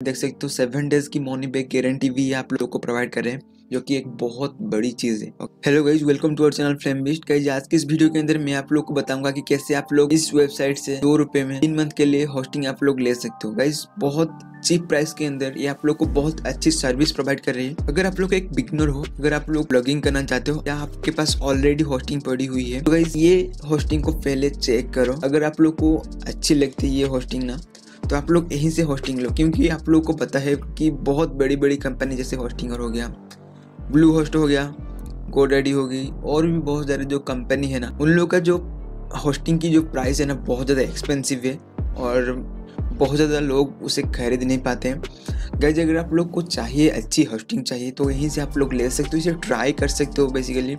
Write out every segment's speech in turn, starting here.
देख सकते हो सेवन डेज़ की मॉर्निंग बैक गारंटी भी आप लोगों को प्रोवाइड कर रहे हैं, जो कि एक बहुत बड़ी चीज़ है। Hello guys welcome to our channel flame beast guys आज के इस वीडियो के अंदर मैं आप लोग को बताऊँगा कि कैसे आप लोग इस वेबसाइट से दो रुपए में तीन मंथ के लिए होस्टिंग आप लोग ले सकते हो। गाइज़ बहुत चीप प्राइस के अंदर ये आप लोग को बहुत अच्छी सर्विस प्रोवाइड कर रही है। अगर आप लोग एक बिगनर हो, अगर आप लोग ब्लॉगिंग करना चाहते हो, या आपके पास ऑलरेडी होस्टिंग पड़ी हुई है तो गाइज़ ये होस्टिंग को पहले चेक करो। अगर आप लोग को अच्छी लगती है ये होस्टिंग ना तो आप लोग यहीं से होस्टिंग लो, क्योंकि आप लोग को पता है कि बहुत बड़ी बड़ी कंपनी जैसे होस्टिंगर हो गया ब्लू होस्ट हो गया गोडेडी होगी और भी बहुत सारे जो कंपनी है ना, उन लोगों का जो होस्टिंग की जो प्राइस है ना, बहुत ज़्यादा एक्सपेंसिव है और बहुत ज़्यादा लोग उसे खरीद नहीं पाते हैं। गैज अगर आप लोग को चाहिए अच्छी होस्टिंग चाहिए तो यहीं से आप लोग ले सकते हो, इसे ट्राई कर सकते हो बेसिकली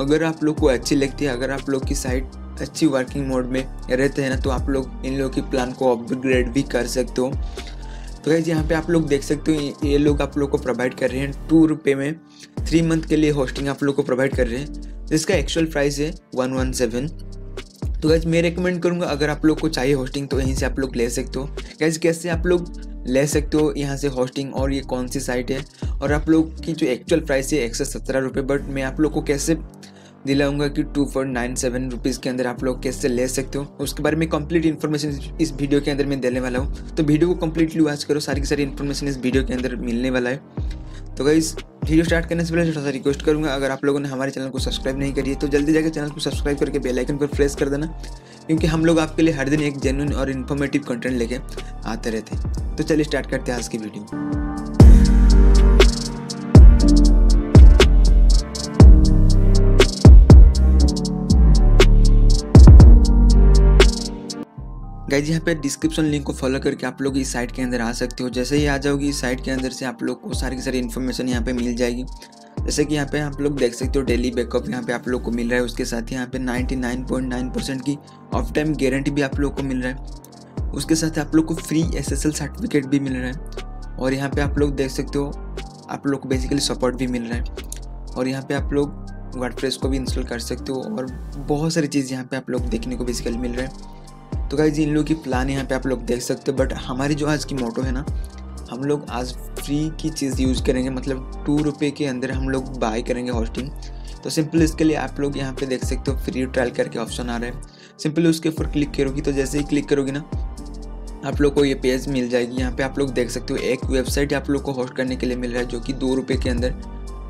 अगर आप लोग को अच्छी लगती है, अगर आप लोग की साइट अच्छी वर्किंग मोड में रहते हैं ना तो आप लोग इन लोगों की प्लान को अपग्रेड भी कर सकते हो। तो गैस यहाँ पे आप लोग देख सकते हो, ये लोग आप लोग को प्रोवाइड कर रहे हैं टू रुपये में। थ्री मंथ के लिए होस्टिंग आप लोग को प्रोवाइड कर रहे हैं। जिसका एक्चुअल प्राइस है वन वन सेवन तो गैस मैं रिकमेंड करूँगा, अगर आप लोग को चाहिए होस्टिंग तो यहीं से आप लोग ले सकते हो। गैस कैसे आप लोग ले सकते हो यहाँ से होस्टिंग और ये कौन सी साइट है? और आप लोग की जो एक्चुअल प्राइस है एक सौ सत्रह रुपये बट मैं आप लोग को कैसे दिलाऊँगा कि two point nine seven rupees के अंदर आप लोग कैसे ले सकते हो। उसके बारे में कंप्लीट इन्फॉर्मेशन इस वीडियो के अंदर मैं देने वाला हूँ। तो वीडियो को कम्प्लीटली वॉच करो, सारी की सारी इन्फॉर्मेशन इस वीडियो के अंदर मिलने वाला है। तो गई वीडियो स्टार्ट करने से पहले थोड़ा सा रिक्वेस्ट करूँगा, अगर आप लोगों ने हमारे चैनल को सब्सक्राइब नहीं करी है तो जल्दी जाकर चैनल को सब्सक्राइब करके बेल आइकन पर प्रेस कर देना, क्योंकि हम लोग आपके लिए हर दिन एक जेन्यून और इन्फॉर्मेटिव कंटेंट लेके आते रहते हैं। तो चलिए स्टार्ट करते हैं आज की वीडियो गाइज़ यहाँ पे डिस्क्रिप्शन लिंक को फॉलो करके आप लोग इस साइट के अंदर आ सकते हो जैसे ही आ जाओगी इस साइट के अंदर से आप लोग को सारी की सारी इन्फॉर्मेशन यहाँ पे मिल जाएगी जैसे कि यहाँ पे आप लोग देख सकते हो डेली बैकअप यहाँ पे आप लोग को मिल रहा है उसके साथ ही यहाँ पे 99.9 परसेंट की ऑफ़ टाइम गारंटी भी आप लोग को मिल रहा है उसके साथ आप लोग को फ्री एसएसएल सर्टिफिकेट भी मिल रहा है और यहाँ पे आप लोग देख सकते हो आप लोग को बेसिकली सपोर्ट भी मिल रहा है और यहाँ पे आप लोग वर्ड को भी इंस्टॉल कर सकते हो और बहुत सारी चीज़ यहाँ पे आप लोग देखने को बेसिकली मिल रहा है तो गाइज़ इन लोगों की प्लान यहाँ पे आप लोग देख सकते हो बट हमारी जो आज की मोटो है ना, हम लोग आज फ्री की चीज़ यूज़ करेंगे मतलब टू रुपये के अंदर हम लोग बाय करेंगे हॉस्टिंग तो सिंपल इसके लिए आप लोग यहाँ पे देख सकते हो फ्री ट्रायल करके ऑप्शन आ रहा है। सिंपल उसके ऊपर क्लिक करोगी तो जैसे ही क्लिक करोगी ना, आप लोग को ये पेज मिल जाएगी। यहाँ पे आप लोग देख सकते हो, एक वेबसाइट आप लोग को होस्ट करने के लिए मिल रहा है, जो कि दो रुपये के अंदर।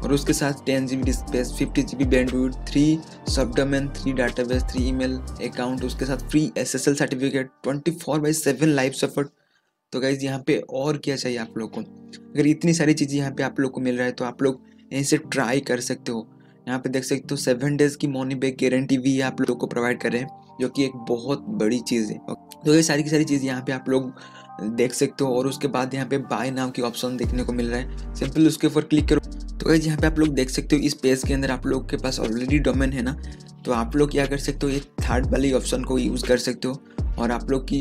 और उसके साथ ten G B space fifty G B bandwidth three subdomain three database three email account उसके साथ free S S L certificate twenty four by seven live support तो गाइज़ यहाँ पे और क्या चाहिए आप लोग को? अगर इतनी सारी चीज़ें यहाँ पे आप लोग को मिल रहा है तो आप लोग यहीं से ट्राई कर सकते हो। यहाँ पे देख सकते हो सेवन डेज़ की मॉर्निंग बैक गारंटी भी आप लोग को प्रोवाइड कर रहे हैं, जो कि एक बहुत बड़ी चीज़ है। तो ये सारी की सारी चीज़ यहाँ पे आप लोग देख सकते हो, और उसके बाद यहाँ पे बाय नाम की ऑप्शन देखने को मिल रहा है। सिंपल उसके ऊपर क्लिक करो। तो गाइज़ यहाँ पे आप लोग देख सकते हो, इस पेज के अंदर आप लोग के पास ऑलरेडी डोमेन है ना? तो आप लोग क्या कर सकते हो, ये थर्ड वाली ऑप्शन को यूज़ कर सकते हो और आप लोग की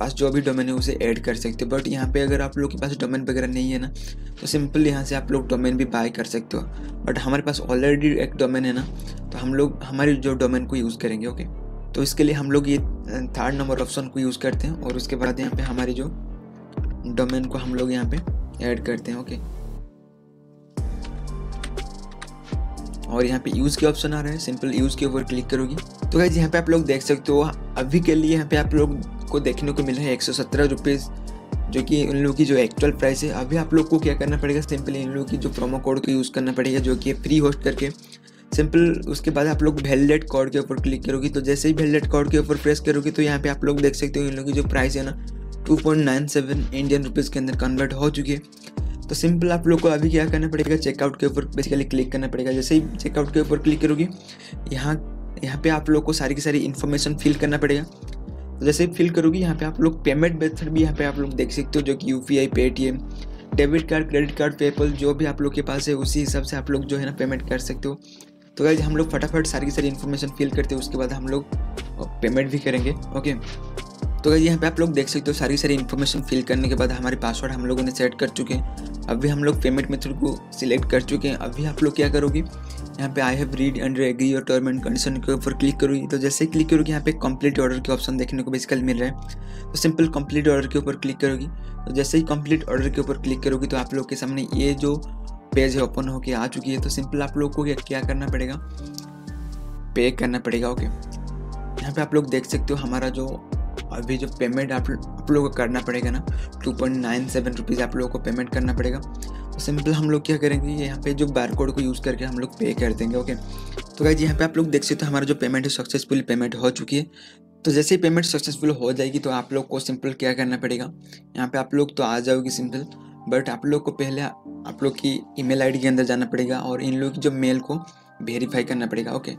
पास जो भी डोमेन है उसे ऐड कर सकते हो। बट यहाँ पे अगर आप लोग के पास डोमेन वगैरह नहीं है ना तो सिंपल यहाँ से आप लोग डोमेन भी बाय कर सकते हो। बट हमारे पास ऑलरेडी एक डोमेन है ना तो हम लोग, हमारे जो डोमेन को यूज़ करेंगे ओके तो इसके लिए हम लोग ये थर्ड नंबर ऑप्शन को यूज़ करते हैं और उसके बाद यहाँ पे हमारे जो डोमेन को हम लोग यहाँ पे ऐड करते हैं ओके और यहाँ पे यूज़ के ऑप्शन आ रहे हैं। सिंपल यूज़ के ऊपर क्लिक करोगी। तो गाइज़ यहाँ पे आप लोग देख सकते हो, अभी के लिए यहाँ पे आप लोग को देखने को मिला है एक सौ जो कि उन लोगों की जो एक्चुअल प्राइस है। अभी आप लोग को क्या करना पड़ेगा? सिंपल इन लोगों की जो प्रोमो कोड को यूज़ करना पड़ेगा, जो कि फ्री होस्ट करके। सिंपल उसके बाद आप लोग वेलडेट कोड के ऊपर क्लिक करोगी। तो जैसे ही वेलडेट कोड के ऊपर प्रेस करोगी तो यहाँ पे आप लोग देख सकते हो इन लोगों की जो प्राइस है ना two point nine seven Indian rupees के अंदर कन्वर्ट हो चुकी है। तो सिंपल आप लोग को अभी क्या करना पड़ेगा? चेकआउट के ऊपर बेसिकली क्लिक करना पड़ेगा। जैसे ही चेकआउट के ऊपर क्लिक करोगे, यहाँ यहाँ पे आप लोग को सारी की सारी इन्फॉर्मेशन फिल करना पड़ेगा। तो जैसे ही फिल करोगी, यहाँ पे आप लोग पेमेंट मेथड भी यहाँ पे आप लोग देख सकते हो, जो कि U P I Paytm debit card credit card PayPal जो भी आप लोग के पास है, उसी हिसाब से आप लोग जो है ना पेमेंट कर सकते हो। तो गाइज़ हम लोग फटाफट सारी की सारी इन्फॉर्मेशन फिल करते हैं, उसके बाद हम लोग पेमेंट भी करेंगे ओके तो गाइज़ यहाँ पे आप लोग देख सकते हो सारी सारी इन्फॉर्मेशन फिल करने के बाद हमारे पासवर्ड हम लोगों ने सेट कर चुके हैं। अभी हम लोग पेमेंट मेथड को सिलेक्ट कर चुके हैं। अभी आप लोग क्या करोगे, यहाँ पे I have read and agree और टर्म एंड कंडीशन के ऊपर क्लिक करोगी। तो जैसे ही क्लिक करोगी, यहाँ पे कंप्लीट ऑर्डर के ऑप्शन देखने को बेसिकली मिल रहा है। तो सिंपल कंप्लीट ऑर्डर के ऊपर क्लिक करोगी। तो जैसे ही कंप्लीट ऑर्डर के ऊपर क्लिक करोगी तो आप लोग के सामने ये जो पेज है ओपन होके आ चुकी है। तो सिंपल आप लोग को क्या करना पड़ेगा? पे करना पड़ेगा ओके यहाँ पे आप लोग देख सकते हो हमारा जो अभी जो पेमेंट आप आप लोगों को करना पड़ेगा ना two point nine seven rupees आप लोगों को पेमेंट करना पड़ेगा। तो सिंपल हम लोग क्या करेंगे यहाँ पे जो बार कोड को यूज़ करके हम लोग पे कर देंगे ओके तो गाइज़ यहाँ पे आप लोग देख सकते हो हमारा जो पेमेंट है सक्सेसफुली पेमेंट हो चुकी है। तो जैसे ही पेमेंट सक्सेसफुल हो जाएगी तो आप लोग को सिंपल क्या करना पड़ेगा? यहाँ पे आप लोग तो आ जाओगी सिंपल बट आप लोग को पहले आप लोग की ईमेल आईडी के अंदर जाना पड़ेगा और इन लोग की जो मेल को वेरीफाई करना पड़ेगा ओके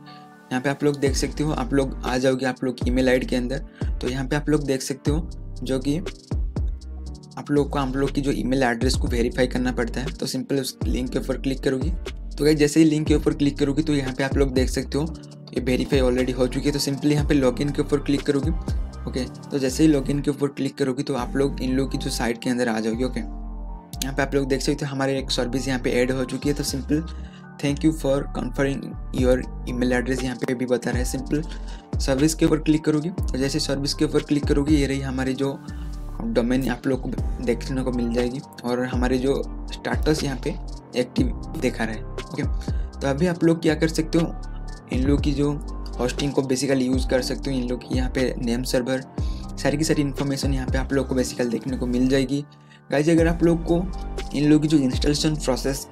यहाँ पे आप लोग देख सकते हो, आप लोग आ जाओगे आप लोग ईमेल आईडी के अंदर। तो यहाँ पे आप लोग देख सकते हो जो कि आप लोग को, आप लोग की जो ईमेल एड्रेस को वेरीफाई करना पड़ता है। तो सिंपल उस लिंक के ऊपर क्लिक करोगी। तो भाई जैसे ही लिंक के ऊपर क्लिक करोगी तो यहाँ पे आप लोग देख सकते हो, ये वेरीफाई ऑलरेडी हो चुकी है। तो सिंपली यहाँ पे लॉगिन के ऊपर क्लिक करोगी। ओके तो जैसे ही लॉगिन के ऊपर क्लिक करोगी तो आप लोग इन लोग की जो साइट के अंदर आ जाओगी। ओके यहाँ पे आप लोग देख सकते हो, हमारे एक सर्विस यहाँ पे ऐड हो चुकी है। तो simple thank you for confirming your email address यहाँ पे भी बता रहा है। सिंपल सर्विस के ऊपर क्लिक करोगी और जैसे सर्विस के ऊपर क्लिक करोगी, ये रही हमारी जो डोमेन आप लोग को देखने को मिल जाएगी और हमारे जो स्टाटस यहाँ पे एक्टिव दिखा रहा है। ओके तो अभी आप लोग क्या कर सकते हो? इन लोग की जो होस्टिंग को बेसिकली यूज़ कर सकते हो। इन लोग की यहाँ पे नेम सर्वर सारी की सारी इन्फॉर्मेशन यहाँ पे आप लोग को बेसिकली देखने को मिल जाएगी। गाइज़ अगर आप लोग को इन लोग की जो इंस्टॉलेशन प्रोसेस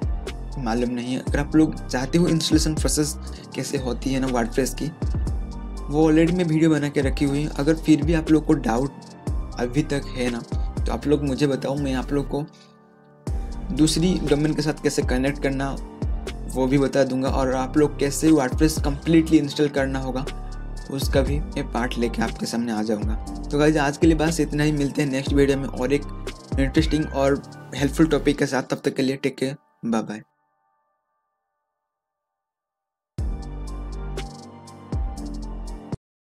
मालूम नहीं है। अगर आप लोग चाहते हो इंस्टॉलेशन प्रोसेस कैसे होती है ना वर्ड की, वो ऑलरेडी मैं वीडियो बना के रखी हुई है। अगर फिर भी आप लोग को डाउट अभी तक है ना तो आप लोग मुझे बताओ, मैं आप लोग को दूसरी डोमेन के साथ कैसे कनेक्ट करना, वो भी बता दूँगा। और आप लोग कैसे वर्डप्रेस कम्प्लीटली इंस्टॉल करना होगा, उसका भी मैं पार्ट लेके आपके सामने आ जाऊँगा। तो गाइज़ आज के लिए बस इतना ही। मिलते हैं नेक्स्ट वीडियो में और एक इंटरेस्टिंग और हेल्पफुल टॉपिक के साथ। तब तक के लिए टेक केयर बाय बाय